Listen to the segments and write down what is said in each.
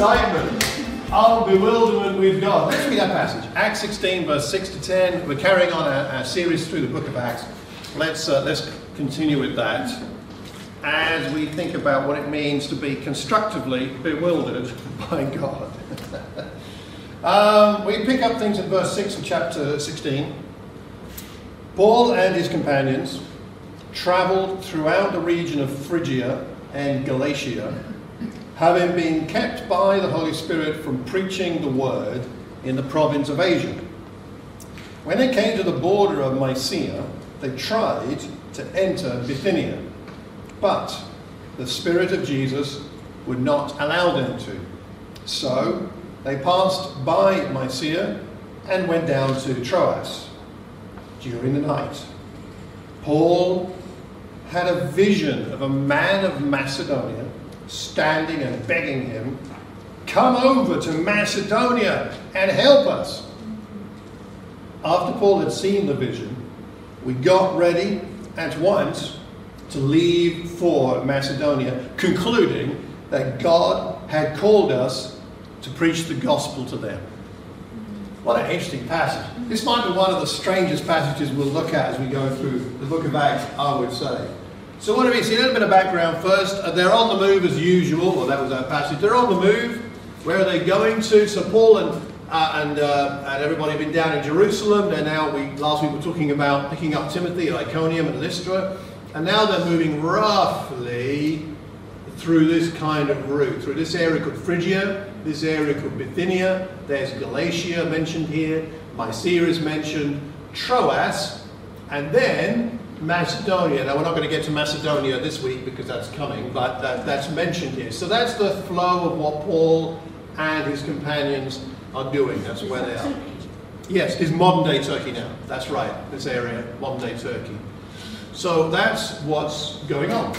excitement of bewilderment with God. Let's read that passage. Acts 16, verse 6 to 10. We're carrying on our, our series through the book of Acts. Let's, uh, let's continue with that as we think about what it means to be constructively bewildered by God. um, we pick up things in verse 6 of chapter 16. Paul and his companions travelled throughout the region of Phrygia and Galatia, having been kept by the Holy Spirit from preaching the word in the province of Asia. When they came to the border of Mysia, they tried to enter Bithynia, but the Spirit of Jesus would not allow them to. So they passed by Mysia and went down to Troas during the night. Paul had a vision of a man of Macedonia standing and begging him, Come over to Macedonia and help us. After Paul had seen the vision, we got ready at once to leave for Macedonia, concluding that God had called us to preach the gospel to them. What an interesting passage. This might be one of the strangest passages we'll look at as we go through the book of Acts, I would say. So what do we see? A little bit of background first. Uh, they're on the move as usual. Well, that was our passage. They're on the move. Where are they going to? So Paul and uh, and, uh, and everybody been down in Jerusalem. They're now, we, last week we were talking about picking up Timothy at Iconium and Lystra. And now they're moving roughly through this kind of route, through this area called Phrygia, this area called Bithynia. There's Galatia mentioned here. Mysia is mentioned. Troas. And then Macedonia. Now, we're not going to get to Macedonia this week because that's coming, but that, that's mentioned here. So that's the flow of what Paul and his companions are doing. That's where they are. Yes, is modern day Turkey now. That's right, this area, modern day Turkey. So that's what's going on.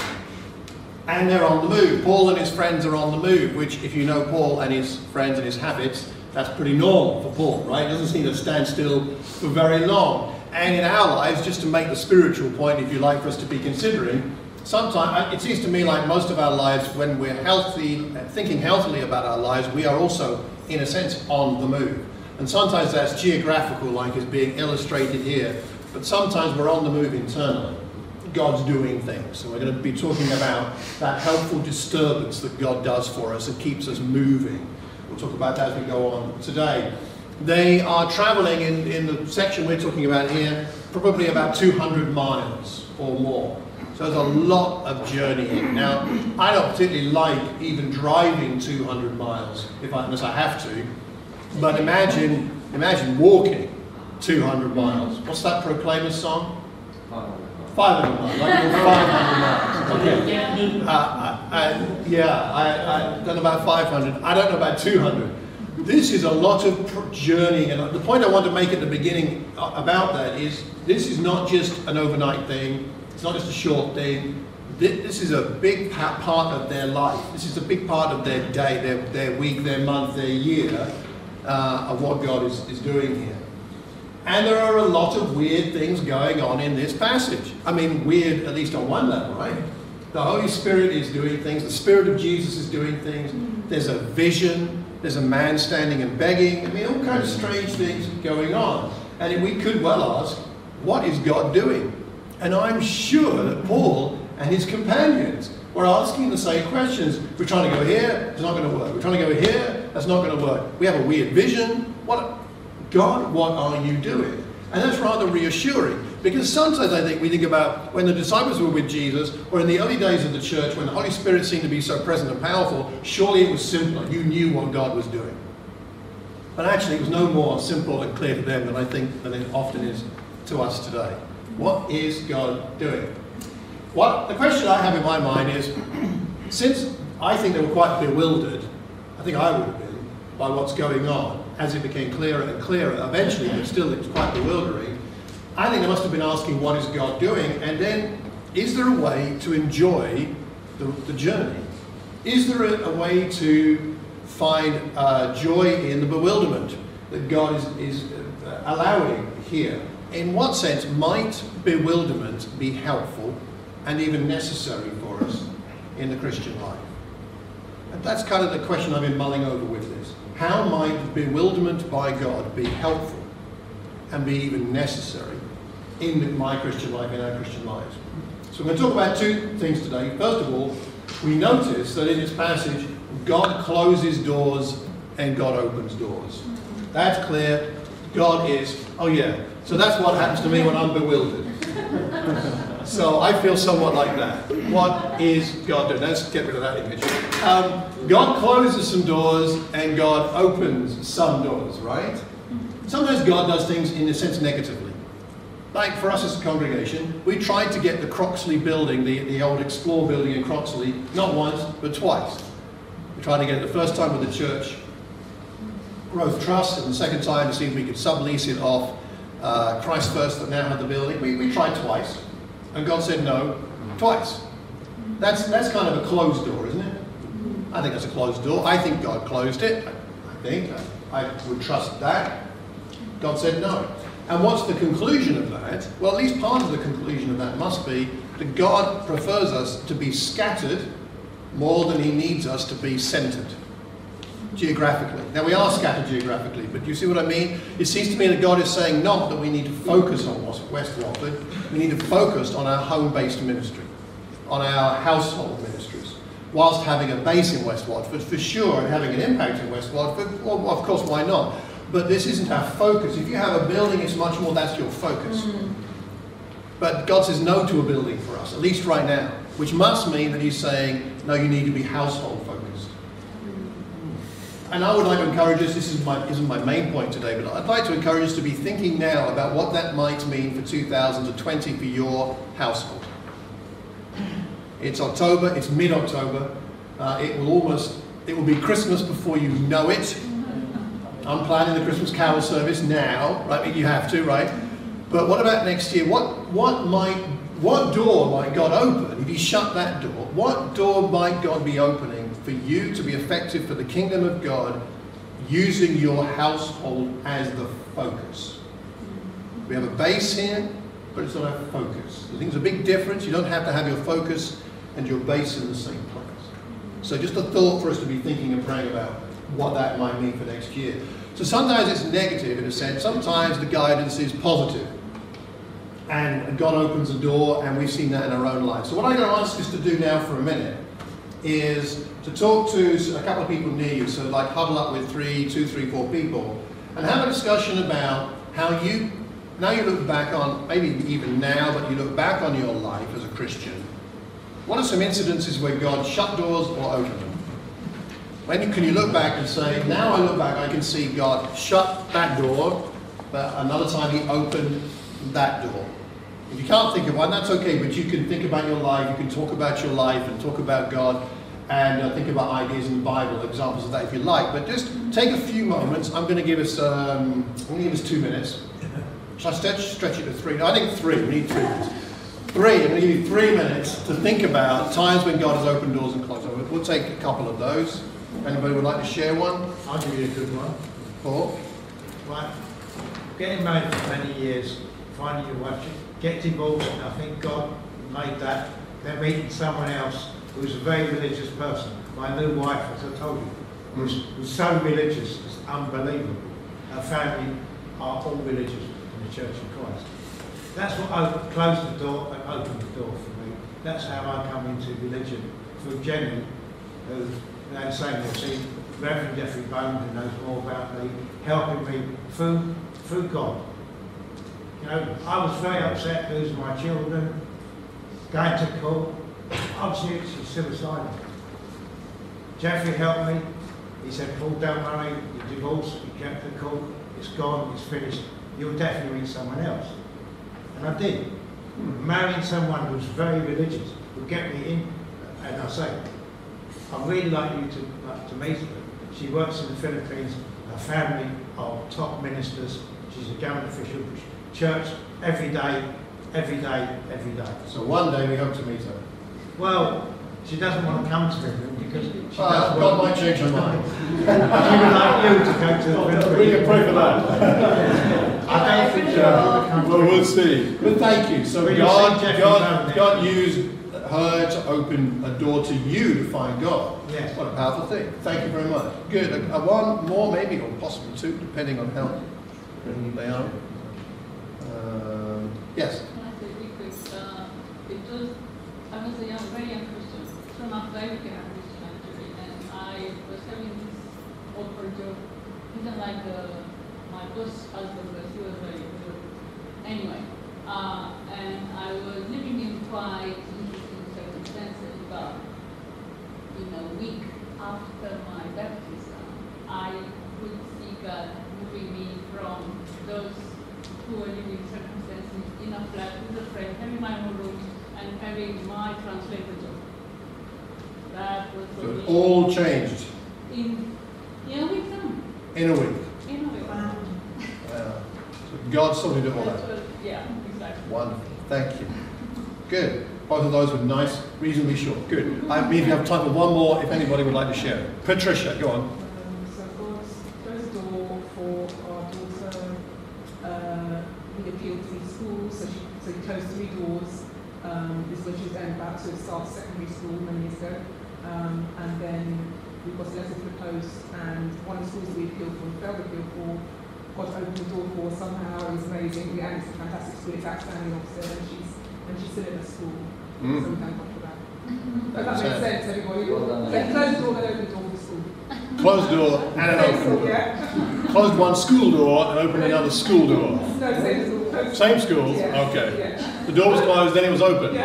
And they're on the move. Paul and his friends are on the move, which, if you know Paul and his friends and his habits, that's pretty normal for Paul, right? He doesn't seem to stand still for very long and in our lives, just to make the spiritual point, if you like, for us to be considering, sometimes uh, it seems to me like most of our lives, when we're healthy, uh, thinking healthily about our lives, we are also, in a sense, on the move. And sometimes that's geographical, like is being illustrated here, but sometimes we're on the move internally. God's doing things. So we're going to be talking about that helpful disturbance that God does for us and keeps us moving. We'll talk about that as we go on today. They are traveling in, in the section we're talking about here, probably about 200 miles or more. So there's a lot of journeying. Now, I don't particularly like even driving 200 miles, if I, unless I have to. But imagine, imagine walking 200 miles. What's that Proclaimers song? 500 miles. Like 500 miles. Okay. Uh, I, I, yeah, I, I don't know about 500. I don't know about 200 this is a lot of journeying, and the point I want to make at the beginning about that is this is not just an overnight thing, it's not just a short thing. This is a big part of their life. This is a big part of their day, their, their week, their month, their year uh, of what God is, is doing here. And there are a lot of weird things going on in this passage. I mean, weird at least on one level, right? The Holy Spirit is doing things, the Spirit of Jesus is doing things. There's a vision, there's a man standing and begging. I mean, all kinds of strange things going on. And we could well ask, what is God doing? And I'm sure that Paul and his companions were asking the same questions. We're trying to go here, it's not going to work. We're trying to go here, that's not going to work. We have a weird vision. What, God, what are you doing? And that's rather reassuring because sometimes I think we think about when the disciples were with Jesus or in the early days of the church when the Holy Spirit seemed to be so present and powerful, surely it was simpler. You knew what God was doing. But actually, it was no more simple and clear to them than I think than it often is to us today. What is God doing? What the question I have in my mind is, since I think they were quite bewildered, I think I would have been, by what's going on, as it became clearer and clearer, eventually, but still it's quite bewildering, I think they must have been asking, what is God doing? And then, is there a way to enjoy the, the journey? Is there a, a way to find uh, joy in the bewilderment that God is, is uh, allowing here? In what sense might bewilderment be helpful and even necessary for us in the Christian life? And that's kind of the question I've been mulling over with this. How might bewilderment by God be helpful and be even necessary in my Christian life, in our Christian lives? So we're going to talk about two things today. First of all, we notice that in this passage, God closes doors and God opens doors. That's clear. God is, oh yeah. So that's what happens to me when I'm bewildered. so I feel somewhat like that. What is God doing? Let's get rid of that image. Um, God closes some doors and God opens some doors, right? Sometimes God does things in a sense negatively. Like for us as a congregation, we tried to get the Croxley building, the, the old Explore building in Croxley, not once, but twice. We tried to get it the first time with the church Growth Trust, and the second time to see if we could sublease it off uh, Christ First that now had the building. We, we tried twice, and God said no twice. That's, that's kind of a closed door, isn't it? I think that's a closed door. I think God closed it. I think. I, I would trust that. God said no. And what's the conclusion of that? Well, at least part of the conclusion of that must be that God prefers us to be scattered more than he needs us to be centered geographically. Now, we are scattered geographically, but you see what I mean? It seems to me that God is saying not that we need to focus on West Watford, we need to focus on our home-based ministry, on our household ministries, whilst having a base in West Watford, for sure, and having an impact in West Watford, well, of course, why not? But this isn't our focus. If you have a building, it's much more that's your focus. Mm. But God says no to a building for us, at least right now, which must mean that He's saying, no, you need to be household focused. And I would like to encourage us, this is my, isn't my main point today, but I'd like to encourage us to be thinking now about what that might mean for 2020 for your household. It's October, it's mid-October. Uh, it will almost, it will be Christmas before you know it. I'm planning the Christmas carol service now, right? You have to, right? But what about next year? What, what might, what door might God open if you shut that door? What door might God be opening for you to be effective for the kingdom of God using your household as the focus? We have a base here, but it's not our focus. I think there's a big difference. You don't have to have your focus and your base in the same place. So just a thought for us to be thinking and praying about what that might mean for next year. So sometimes it's negative in a sense, sometimes the guidance is positive. And God opens a door, and we've seen that in our own lives. So what I'm going to ask us to do now for a minute is to talk to a couple of people near you, so like huddle up with three, two, three, four people, and have a discussion about how you, now you look back on, maybe even now, but you look back on your life as a Christian. What are some incidences where God shut doors or opened? When you, can you look back and say, now I look back, I can see God shut that door, but another time He opened that door. If you can't think of one, that's okay, but you can think about your life, you can talk about your life and talk about God and uh, think about ideas in the Bible, examples of that if you like. But just take a few moments. I'm going to give us, um, I'm going to give us two minutes. Shall I stretch, stretch it to three? No, I think three. We need three minutes. Three. I'm going to give you three minutes to think about times when God has opened doors and closed. We'll take a couple of those. Anybody would like to share one? I'll give you a good one. Paul? Right. Getting married for many years, finding your wife, get divorced, and I think God made that. Then meeting someone else who's a very religious person. My new wife, as I told you, was, was so religious, it's unbelievable. Her family are all religious in the Church of Christ. That's what opened, closed the door and opened the door for me. That's how I come into religion through Jenny, who the same, you'll see Reverend Jeffrey Bone, who knows more about me, helping me through, through God. You know, I was very upset losing my children, going to court. I was seriously suicidal. Jeffrey helped me. He said, Paul, don't worry, you're divorced, you kept the court, it's gone, it's finished. You'll definitely meet someone else. And I did. Marrying someone who's very religious would get me in, and I say, I'd really like you to, uh, to meet her. She works in the Philippines. Her family are top ministers. She's a government official. Church every day, every day, every day. So one day we hope to meet her. Well, she doesn't want to come to England because she uh, God might change her mind. she would like you to go to the Philippines. We can pray for that. I don't think Well, we'll see. But thank you. So God, God, God used her to open a door to you to find God. Yes. What a powerful thing. Thank you very much. Good. Uh, one more, maybe, or possibly two, depending on how ready they are. Um, yes. Can I say real quick? Uh, it was, I was a young, very young Christian, soon after I became a Christian actually, and I was having this awkward job. Didn't like the, my first husband, but he was very good. Anyway, uh, and I was living in quite interesting circumstances, but in a week after my baptism, I could see God moving me from those poor living circumstances in a flat with a friend, having my own room, and having my translator job. That was So it all changed in, in a week time, in a week. in a week. Wow. So God sorted it all That out. yeah, exactly. Wonderful. Thank you. Good. Both of those were nice, reasonably short. Good. I mean, you have time for one more, if anybody would like to share. Patricia, go on. Um, so God's closed door for our daughter. Uh, we appealed school, so she so three doors. Um, this was was about to start secondary school many years ago. Um, and then we got a letter to the post, and one of the schools we appealed for, we failed appeal for, God opened the door for somehow. It was amazing. We and it's a fantastic school. It's outstanding Ofsted, and she's and she's still in the school. So Mm. we thank God for that. If that That's sense, everybody. Well done. So close the door and open door for school. Closed door and an open door. Yeah. Closed one school door and opened another school door. No, same school. Same school? Yeah. Okay. Yeah. The door was closed, then it was open.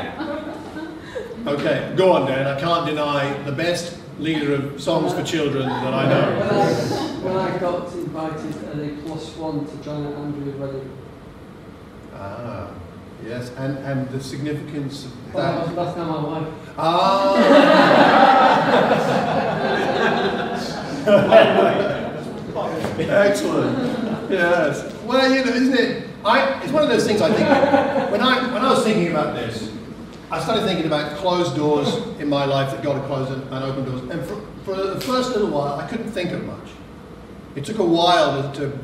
Okay, go on, Dan. I can't deny the best leader of songs for children that I When know. I, when I got invited as a plus one to join at Andrew's wedding, Ah, yes, and, and the significance of that that. was last time my wife. Ah! Excellent. Yes. Well, you know, isn't it? I, it's one of those things I think, when I, when I was thinking about this, I started thinking about closed doors in my life that God had closed and, and opened doors. And for, for the first little while, I couldn't think of much. It took a while to, to,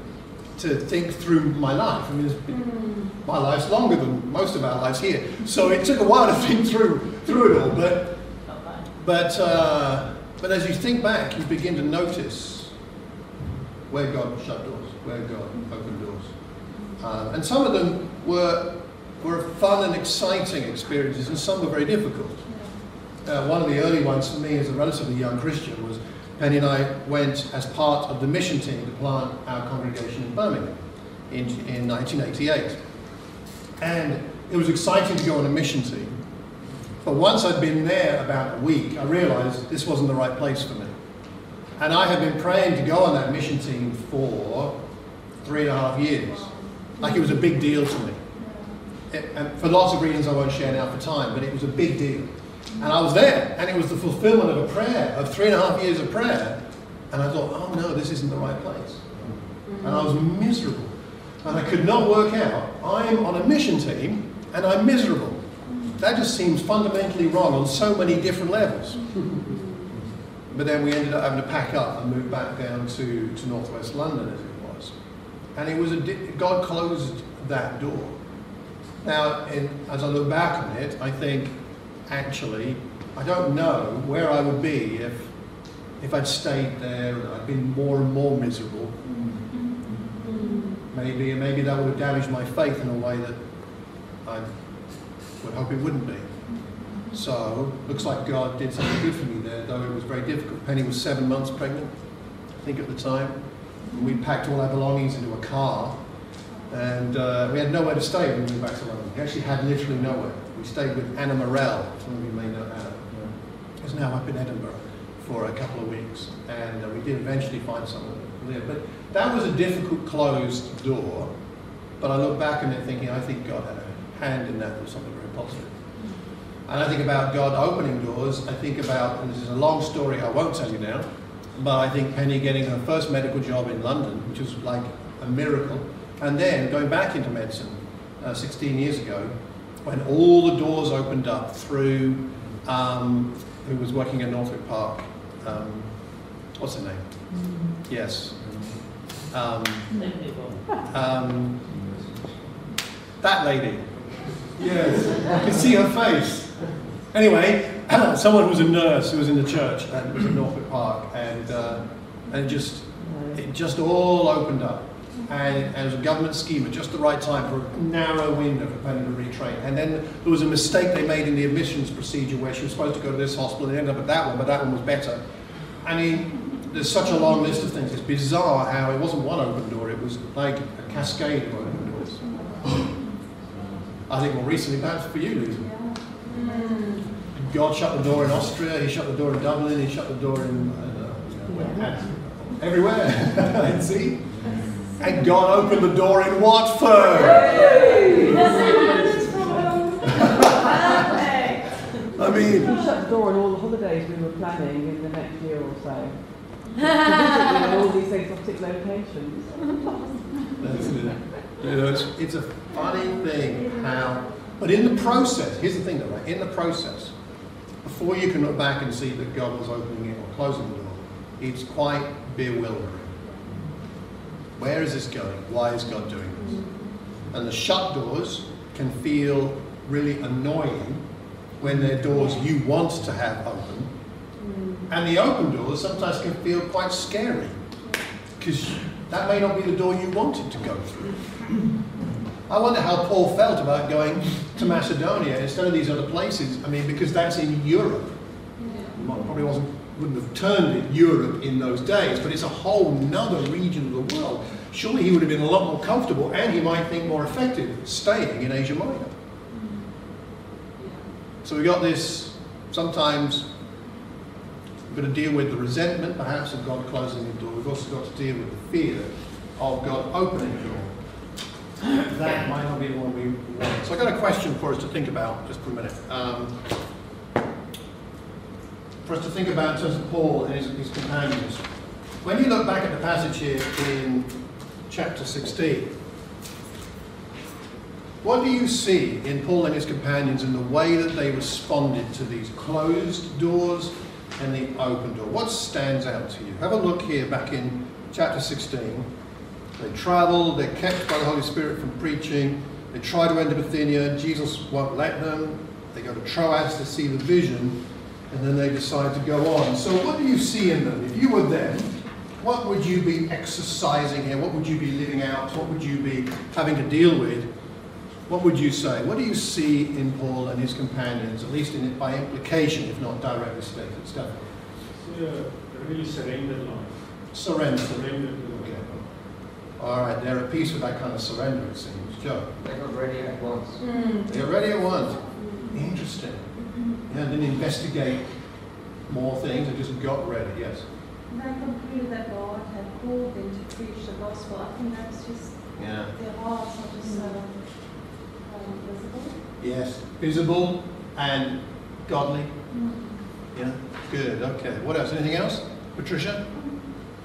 to think through my life. I mean, been, my life's longer than most of our lives here. So it took a while to think through, through it all. But, but, uh, but as you think back, you begin to notice where God shut doors, where God opened doors. Um, and some of them were, were fun and exciting experiences, and some were very difficult. Uh, one of the early ones for me as a relatively young Christian was Penny and I went as part of the mission team to plant our congregation in Birmingham in, in 1988. And it was exciting to go on a mission team. But once I'd been there about a week, I realized this wasn't the right place for me. And I had been praying to go on that mission team for three and a half years. Like it was a big deal to me. It- and for lots of reasons I won't share now for time, but it was a big deal. And I was there, and it was the fulfillment of a prayer, of three and a half years of prayer. And I thought, oh no, this isn't the right place. And I was miserable. And I could not work out, I'm on a mission team, and I'm miserable. That just seems fundamentally wrong on so many different levels. But then we ended up having to pack up and move back down to, to northwest London as it was. And it was a, God closed that door. Now, in, as I look back on it, I think actually, I don't know where I would be if, if I'd stayed there I'd been more and more miserable. Maybe, maybe that would have damaged my faith in a way that I would hope it wouldn't be. So, looks like God did something good for me there, though it was very difficult. Penny was seven months pregnant, I think at the time. We packed all our belongings into a car, and uh, we had nowhere to stay when we moved back to London. We actually had literally nowhere. We stayed with Anna Morell, some of you may know Anna, who's now up in Edinburgh for a couple of weeks, and uh, we did eventually find somewhere to live. But that was a difficult closed door, but I look back on it thinking, I think God had a hand in that for something very positive. And I think about God opening doors. I think about, and this is a long story I won't tell you now, but I think Penny getting her first medical job in London, which was like a miracle, and then going back into medicine uh, 16 years ago, when all the doors opened up through um, who was working in Northwick Park. Um, what's her name? Yes. Um, um, that lady. Yes. You can see her face. Anyway, someone who was a nurse who was in the church and was in Northwick Park, and uh, and just it just all opened up, and, and it was a government scheme at just the right time for a narrow window for Penny to retrain. And then there was a mistake they made in the admissions procedure where she was supposed to go to this hospital and ended up at that one, but that one was better. I mean, there's such a long list of things. It's bizarre how it wasn't one open door; it was like a cascade of open doors. I think more recently, perhaps for you, Lisa. God shut the door in Austria, he shut the door in Dublin, he shut the door in uh, you know, everywhere. See? And God opened the door in Watford. I mean, We shut the door on all the holidays we were planning in the next year or so. To visit in all these exotic locations. that's it. You know, it's, it's a funny thing how, but in the process, here's the thing though, right? In the process, before you can look back and see that God was opening it or closing the door, it's quite bewildering. Where is this going? Why is God doing this? And the shut doors can feel really annoying when they're doors you want to have open. And the open doors sometimes can feel quite scary because that may not be the door you wanted to go through. I wonder how Paul felt about going to Macedonia instead of these other places. I mean, because that's in Europe. Well, Probably wasn't wouldn't have termed it Europe in those days, but it's a whole nother region of the world. Surely he would have been a lot more comfortable and he might think more effective staying in Asia Minor. So we got this sometimes we've got to deal with the resentment perhaps of God closing the door. We've also got to deal with the fear of God opening the door. That might not be one we want. So I've got a question for us to think about just for a minute. Um, for us to think about in terms of Paul and his, his companions. When you look back at the passage here in chapter 16, what do you see in Paul and his companions in the way that they responded to these closed doors and the open door? What stands out to you? Have a look here back in chapter 16. They travel, they're kept by the Holy Spirit from preaching, they try to enter Bithynia, Jesus won't let them, they go to Troas to see the vision, and then they decide to go on. So, what do you see in them? If you were them, what would you be exercising here? What would you be living out? What would you be having to deal with? What would you say? What do you see in Paul and his companions, at least in, by implication, if not directly stated? Stephen? See a really surrendered life. Surrender. Surrendered to Okay. All right, they're at peace with that kind of surrender, it seems. Joe? They got ready at once. Hmm. They're ready at once. Interesting. Yeah, didn't investigate more things, they just got ready, yes. And I conclude that God had called them to preach the gospel. I think that's just Yeah. their hearts are just so um, visible. Yes. Visible and godly. Yeah. Good. Okay. What else? Anything else? Patricia?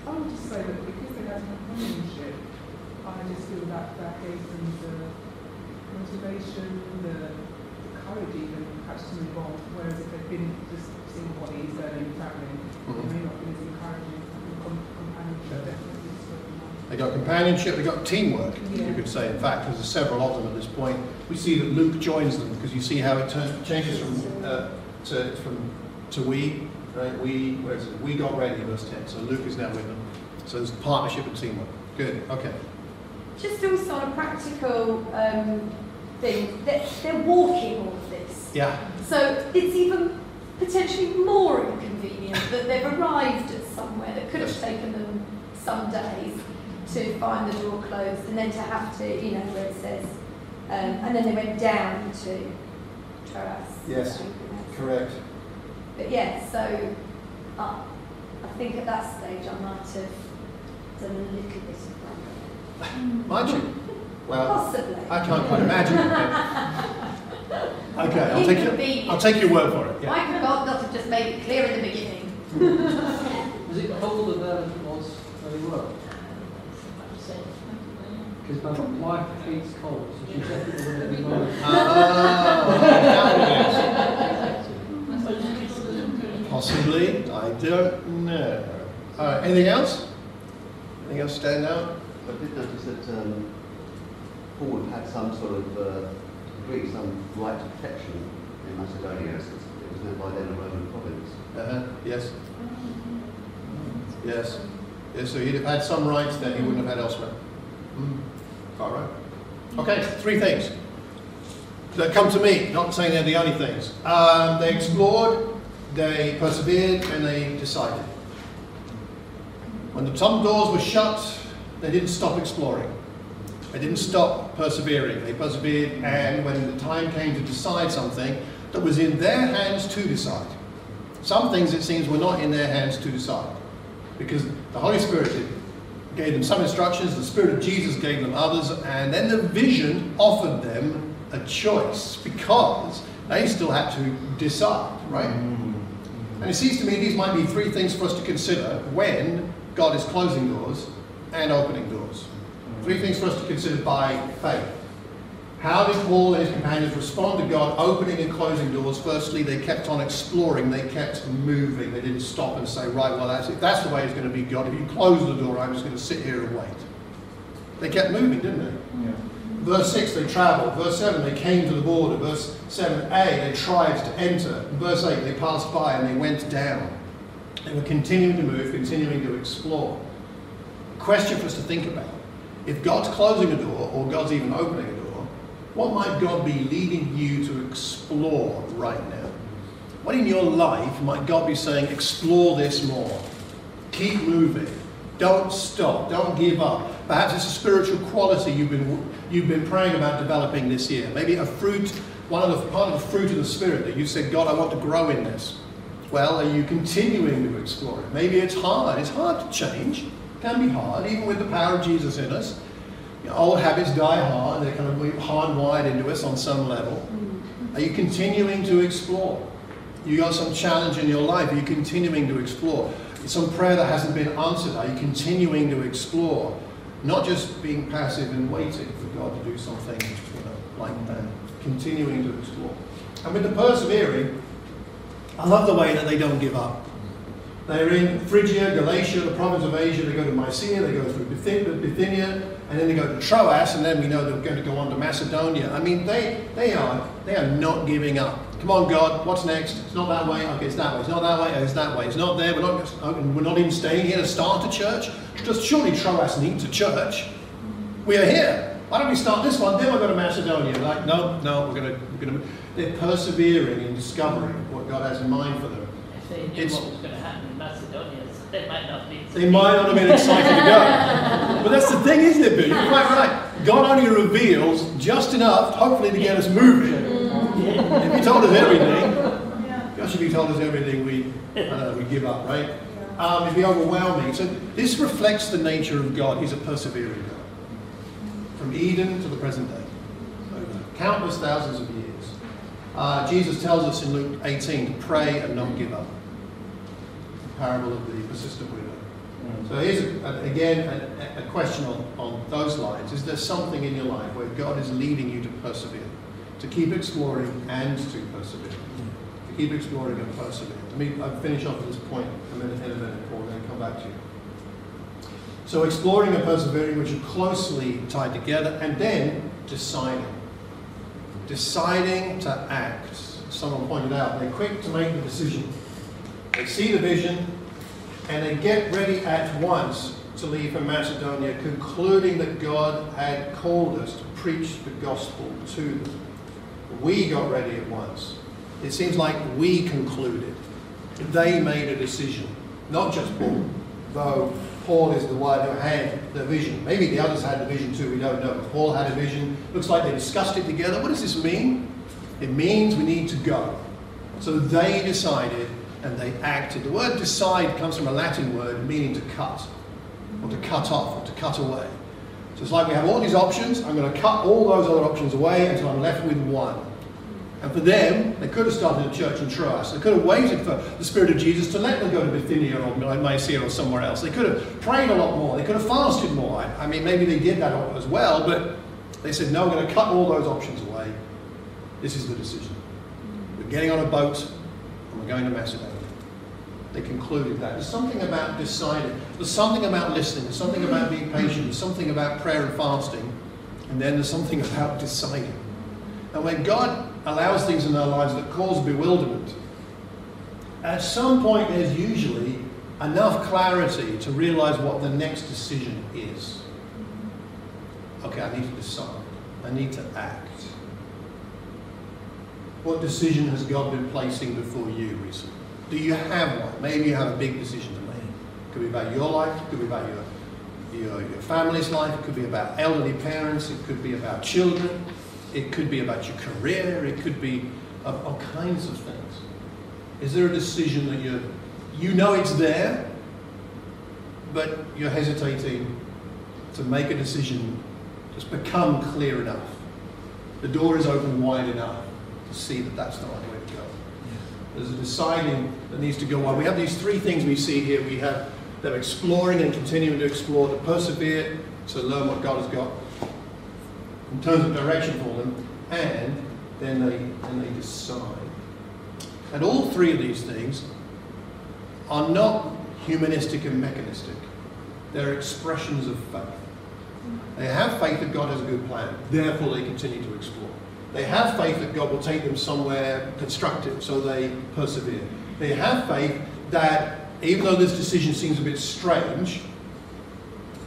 I would just say that because they had companionship, I just feel that that gave them the motivation, the, the courage even perhaps to move on. Whereas if they'd been just seeing what he's learning, travelling, Mhm. it may not be as encouraging. I think com- companionship definitely is what we want. They got companionship, they got teamwork, you could say. In fact, there's several of them at this point. We see that Luke joins them because you see how it turn, changes from uh, to from to we, right? We, where is it? We got ready, verse 10. So Luke is now with them. So there's partnership and teamwork. Good. Okay. Just also on a practical um, thing, they're, they're walking all of this. Yeah. So it's even potentially more inconvenient that they've arrived at somewhere that could have taken them some days to find the door closed and then to have to, you know, where it says, um, and then they went down to Troas. Yes. I think that's- Correct. But yeah, so uh, I think at that stage I might have done a little bit of grumbling. Might you? Well, Possibly. I can't quite imagine. okay, I'll take your, I'll take your word for it. Yeah. Why could God not have just made it clear in the beginning? Was it colder there than it was where they were? Because my wife hates cold, so she definitely wouldn't be mind. Ah, Possibly. I don't know. All right. Anything else? Anything else stand out? I did notice that um, Paul had some sort of uh, some right to protection in Macedonia, since it was then by then a Roman province. Uh-huh. Yes. Yes. Yes, so he'd have had some rights that he wouldn't have had elsewhere. Mm. All right. Okay, three things that come to me, not saying they're the only things. Um, they explored, they persevered, and they decided. When the, some doors were shut, they didn't stop exploring. They didn't stop persevering. They persevered, and when the time came to decide something that was in their hands to decide, some things it seems were not in their hands to decide because the Holy Spirit gave them some instructions, the Spirit of Jesus gave them others, and then the vision offered them a choice because they still had to decide, right? Mm-hmm. And it seems to me these might be three things for us to consider when God is closing doors and opening doors. Three things for us to consider by faith. How did Paul and his companions respond to God opening and closing doors? Firstly, they kept on exploring, they kept moving. They didn't stop and say, right, well, that's. That's the way it's going to be, God. If you close the door, I'm just going to sit here and wait. They kept moving, didn't they? Yeah. Verse 6, they travelled. Verse 7, they came to the border. Verse 7a, they tried to enter. Verse 8, they passed by and they went down. They were continuing to move, continuing to explore. Question for us to think about. If God's closing a door or God's even opening a door, what might God be leading you to explore right now? What in your life might God be saying, explore this more? Keep moving. Don't stop. Don't give up. Perhaps it's a spiritual quality you've been, you've been praying about developing this year. Maybe a fruit, one of the part of the fruit of the Spirit that you said, God, I want to grow in this. Well, are you continuing to explore it? Maybe it's hard. It's hard to change. Can be hard, even with the power of Jesus in us. You know, old habits die hard. They're kind of hardwired into us on some level. Mm-hmm. Are you continuing to explore? You got some challenge in your life. Are you continuing to explore? Some prayer that hasn't been answered. Are you continuing to explore? Not just being passive and waiting for God to do something, you know, like that. Continuing to explore. And with the persevering, I love the way that they don't give up. They're in Phrygia, Galatia, the province of Asia. They go to Mysia, they go through Bithy- Bithynia, and then they go to Troas, and then we know they're going to go on to Macedonia. I mean, they, they, are, they are not giving up. Come on, God, what's next? It's not that way. Okay, it's that way. It's not that way. It's that way. It's not there. We're not, we're not even staying here to start a church. Just surely Troas needs a church. We are here. Why don't we start this one? Then we'll go to Macedonia. Like, no, no, we're going to, we're going to. They're persevering in discovering what God has in mind for them. It's- what was going to happen in Macedonia, so they might not be. They might not have been excited to go. But that's the thing, isn't it, Bill? You're quite right. God only reveals just enough, hopefully, to get us moving. If He told us everything, God if he told us everything we, uh, we give up, right? Um, it'd be overwhelming. So this reflects the nature of God. He's a persevering God. From Eden to the present day. Over countless thousands of years. Uh, Jesus tells us in Luke 18 to pray and not give up. Parable of the persistent widow. Mm. So here's, a, again, a, a question on, on those lines. Is there something in your life where God is leading you to persevere? To keep exploring and to persevere? To keep exploring and persevere. Let me I'll finish off with this point a minute, in a minute, Paul, and then come back to you. So exploring and persevering, which are closely tied together, and then deciding. Deciding to act. Someone pointed out, they're quick to make the decision. They see the vision, and they get ready at once to leave for Macedonia, concluding that God had called us to preach the gospel to them. We got ready at once. It seems like we concluded. They made a decision, not just Paul, though Paul is the one who had the vision. Maybe the others had the vision too, we don't know. Paul had a vision. Looks like they discussed it together. What does this mean? It means we need to go. So they decided and they acted. The word decide comes from a Latin word meaning to cut, or to cut off, or to cut away. So it's like we have all these options, I'm going to cut all those other options away until I'm left with one. And for them, they could have started a church in Troas. They could have waited for the Spirit of Jesus to let them go to Bithynia or Mysia or somewhere else. They could have prayed a lot more. They could have fasted more. I, mean, maybe they did that as well, but they said, no, we're going to cut all those options away. This is the decision. We're getting on a boat and we're going to Macedonia. They concluded that. There's something about deciding. There's something about listening. There's something about being patient. There's something about prayer and fasting. And then there's something about deciding. And when God allows things in our lives that cause bewilderment, at some point there's usually enough clarity to realize what the next decision is. Okay, I need to decide. I need to act. What decision has God been placing before you recently? Do you have one? Maybe you have a big decision to make. It could be about your life, it could be about your, your, your family's life, it could be about elderly parents, it could be about children, it could be about your career, it could be of all kinds of things. Is there a decision that you you know it's there, but you're hesitating to make a decision just become clear enough? The door is open wide enough to see that that's the right way. There's a deciding that needs to go on. We have these three things we see here. We have them exploring and continuing to explore, to persevere, to learn what God has got in terms of direction for them, and then they, then they decide. And all three of these things are not humanistic and mechanistic. They're expressions of faith. They have faith that God has a good plan, therefore they continue to explore. They have faith that God will take them somewhere constructive, so they persevere. They have faith that even though this decision seems a bit strange,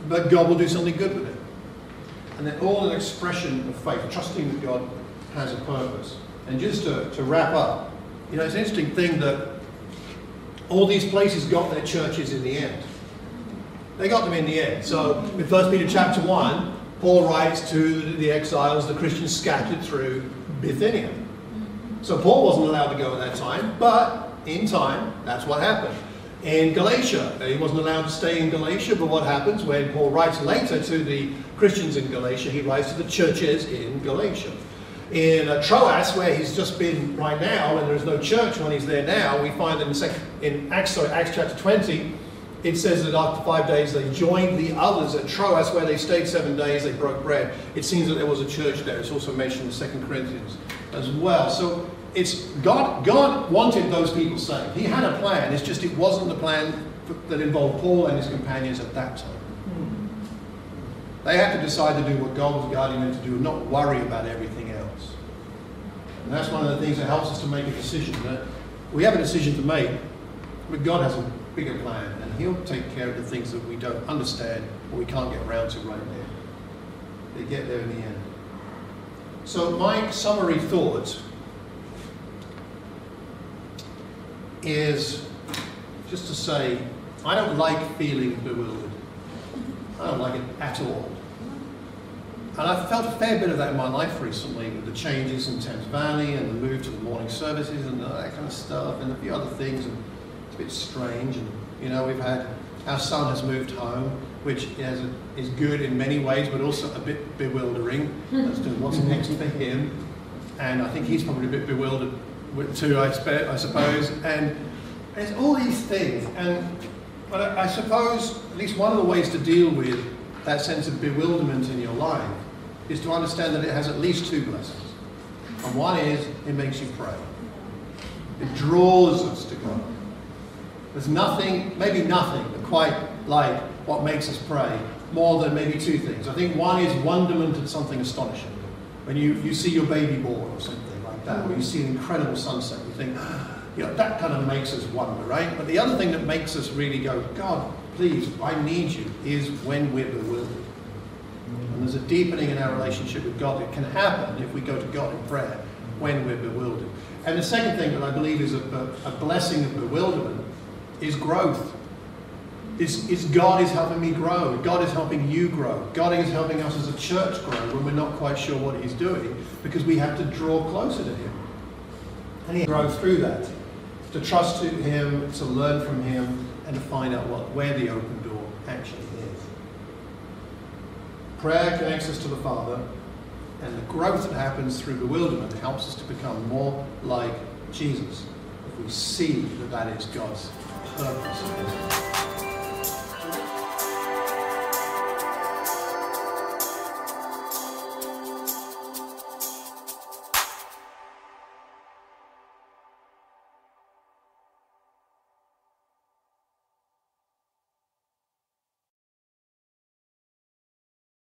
but God will do something good with it. And then all an expression of faith, trusting that God has a purpose. And just to, to wrap up, you know, it's an interesting thing that all these places got their churches in the end. They got them in the end. So in 1 Peter chapter 1, Paul writes to the exiles, the Christians scattered through Bithynia. So Paul wasn't allowed to go at that time, but in time, that's what happened. In Galatia, he wasn't allowed to stay in Galatia, but what happens when Paul writes later to the Christians in Galatia, he writes to the churches in Galatia. In uh, Troas, where he's just been right now, and there's no church when he's there now, we find in, in Acts, sorry, Acts chapter 20, it says that after five days they joined the others at Troas, where they stayed seven days, they broke bread. It seems that there was a church there. It's also mentioned in 2 Corinthians as well. So it's God, God wanted those people saved. He had a plan. It's just it wasn't the plan that involved Paul and his companions at that time. Hmm. They had to decide to do what God was guiding them to do and not worry about everything else. And that's one of the things that helps us to make a decision. That we have a decision to make, but God has a bigger plan, and He'll take care of the things that we don't understand or we can't get around to right now. They get there in the end. So my summary thought is just to say, I don't like feeling bewildered. I don't like it at all. And I've felt a fair bit of that in my life recently with the changes in Thames Valley and the move to the morning services and that kind of stuff and a few other things. And bit strange. And, you know, we've had, our son has moved home, which is, is good in many ways, but also a bit bewildering as to what's mm-hmm. next for him. And I think he's probably a bit bewildered too, I, I suppose. And there's all these things. And but I I suppose at least one of the ways to deal with that sense of bewilderment in your life is to understand that it has at least two blessings. And one is it makes you pray. It draws us to God. There's nothing, maybe nothing, but quite like what makes us pray more than maybe two things. I think one is wonderment at something astonishing. When you, you see your baby born or something like that, or you see an incredible sunset, you think, you know, that kind of makes us wonder, right? But the other thing that makes us really go, God, please, I need you, is when we're bewildered. And there's a deepening in our relationship with God that can happen if we go to God in prayer when we're bewildered. And the second thing that I believe is a, a, a blessing of bewilderment is growth. Is, God is helping me grow. God is helping you grow. God is helping us as a church grow when we're not quite sure what He's doing because we have to draw closer to Him. And He grows through that. To trust in Him, to learn from Him, and to find out what, where the open door actually is. Prayer connects us to the Father, and the growth that happens through bewilderment helps us to become more like Jesus if we see that that is God's 숟가락